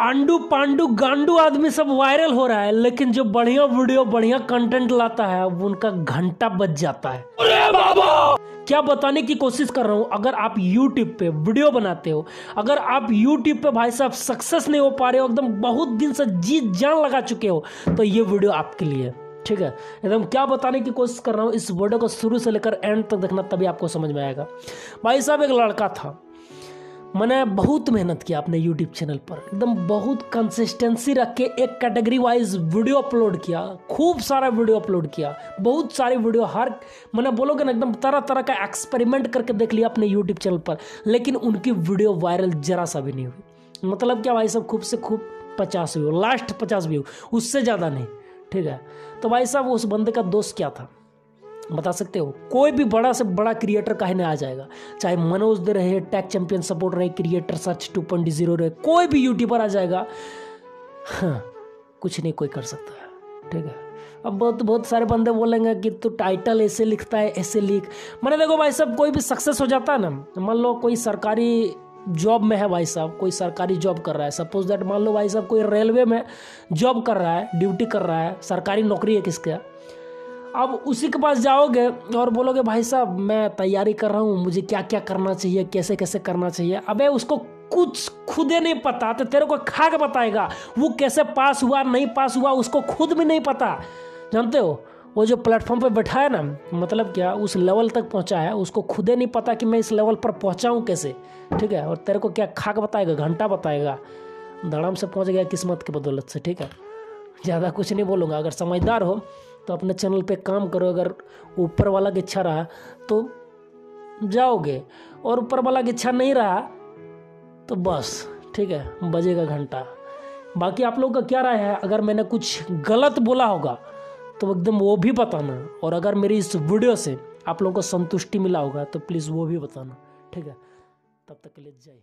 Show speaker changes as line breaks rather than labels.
आंडू पांडू गांडू आदमी सब वायरल हो रहा है लेकिन जो बढ़िया वीडियो बढ़िया कंटेंट लाता है वो उनका घंटा बच जाता है। अरे बाबा! क्या बताने की कोशिश कर रहा हूँ अगर आप YouTube पे वीडियो बनाते हो अगर आप YouTube पे भाई साहब सक्सेस नहीं हो पा रहे हो एकदम बहुत दिन से जी जान लगा चुके हो तो ये वीडियो आपके लिए ठीक है? एकदम क्या बताने की कोशिश कर रहा हूँ इस वीडियो को शुरू से लेकर एंड तक देखना तभी आपको समझ में आएगा। भाई साहब एक लड़का था मैंने बहुत मेहनत किया अपने यूट्यूब चैनल पर। एकदम बहुत कंसिस्टेंसी रख के एक कैटेगरी वाइज वीडियो अपलोड किया, खूब सारा वीडियो अपलोड किया, बहुत सारे वीडियो हर, मैंने बोलोगे ना, एकदम तरह तरह का एक्सपेरिमेंट करके देख लिया अपने यूट्यूब चैनल पर, लेकिन उनकी वीडियो वायरल जरा सा भी नहीं हुई। मतलब क्या भाई साहब, खूब से खूब पचास व्यू लास्ट पचास व्यू उससे ज़्यादा नहीं, ठीक है? तो भाई साहब, उस बंदे का दोस्त क्या था? बता सकते हो? कोई भी बड़ा से बड़ा क्रिएटर काहे नहीं आ जाएगा। चाहे मनोज दे रहे टैग चैंपियन सपोर्ट रहे creator search two point zero रहे, कोई भी यूट्यूबर आ जाएगा। हाँ कुछ नहीं, कोई कर सकता है। ठीक है? अब बहुत बहुत सारे बंदे बोलेंगे कि तू टाइटल ऐसे लिखता है, ऐसे लिख। मैंने देखो भाई साहब, कोई भी सक्सेस हो जाता है ना, मान लो कोई सरकारी जॉब में है भाई साहब, कोई सरकारी जॉब कर रहा है। सपोज़ दैट मान लो भाई साहब, कोई रेलवे में जॉब कर रहा है ड्यूटी कर रहा है, सरकारी नौकरी है किसका? अब उसी के पास जाओगे और बोलोगे, भाई साहब, मैं तैयारी कर रहा हूँ, मुझे क्या क्या करना चाहिए कैसे कैसे करना चाहिए? अबे, उसको कुछ खुदे नहीं पता तो तेरे को खा के बताएगा, वो कैसे पास हुआ, नहीं पास हुआ, उसको खुद भी नहीं पता। जानते हो? वो जो प्लेटफॉर्म पे बैठा है ना मतलब क्या, उस लेवल तक पहुँचा है, उसको खुदे नहीं पता कि मैं इस लेवल पर पहुँचा हूँ कैसे। ठीक है? और तेरे को क्या खा के बताएगा, घंटा बताएगा? धड़म से पहुँच गया किस्मत की बदौलत से, ठीक है? ज़्यादा कुछ नहीं बोलूँगा, अगर समझदार हो तो अपने चैनल पे काम करो, अगर ऊपर वाला की इच्छा रहा तो जाओगे। और ऊपर वाला की इच्छा नहीं रहा तो बस, ठीक है, बजेगा घंटा। बाकी आप लोगों का क्या राय है? अगर मैंने कुछ गलत बोला होगा तो एकदम वो भी बताना। और अगर मेरी इस वीडियो से आप लोगों को संतुष्टि मिला होगा तो प्लीज़ वो भी बताना, ठीक है? तब तक के लिए जय हिंद।